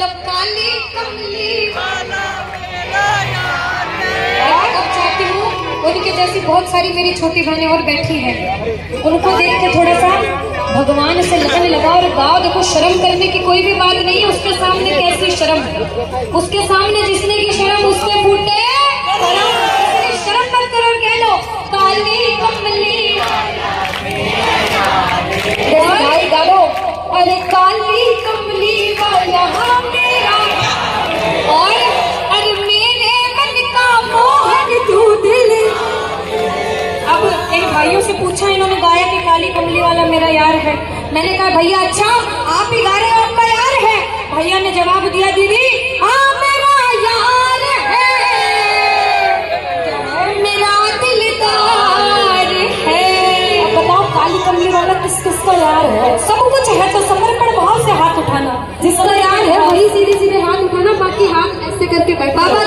काली कमली और अब चाहती हूँ उनके जैसी बहुत सारी मेरी छोटी बहनें और बैठी हैं। उनको देख के थोड़ा सा भगवान से लगने लगा और गाओ, देखो, शर्म करने की कोई भी बात नहीं है। उसके सामने कैसी शर्म? उसके सामने जिसने की शर्म, उसके फूटे रहे मैंने कहा, भैया अच्छा आप ही गा रहे हो आपका यार है। भैया ने जवाब दिया, दीदी हाँ मेरा यार है। मेरा दिलदार है। बताओ, काली कमली वाला किस किसका यार है? सब कुछ है तो समर्पण भाव से हाथ उठाना। जिसका यार है, वही सीधे सीधे हाथ उठाना, बाकी हाथ ऐसे करके बैठा। बाबा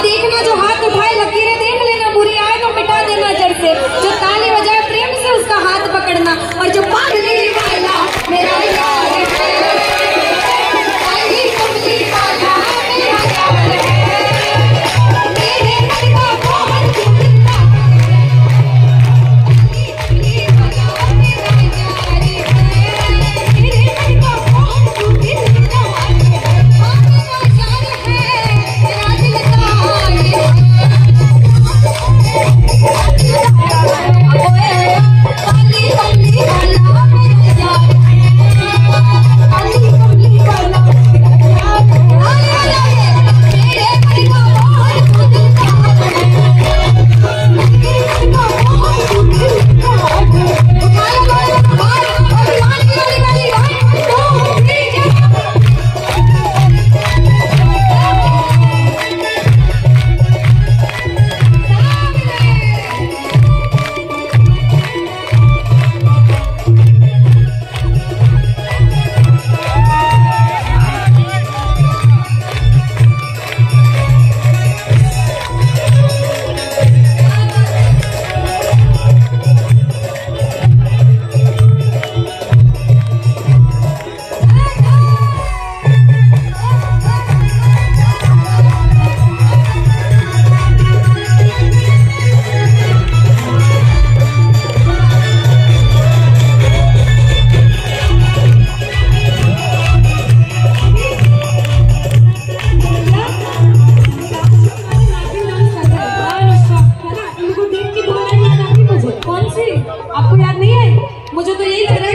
मुझे तो यही लग रहा है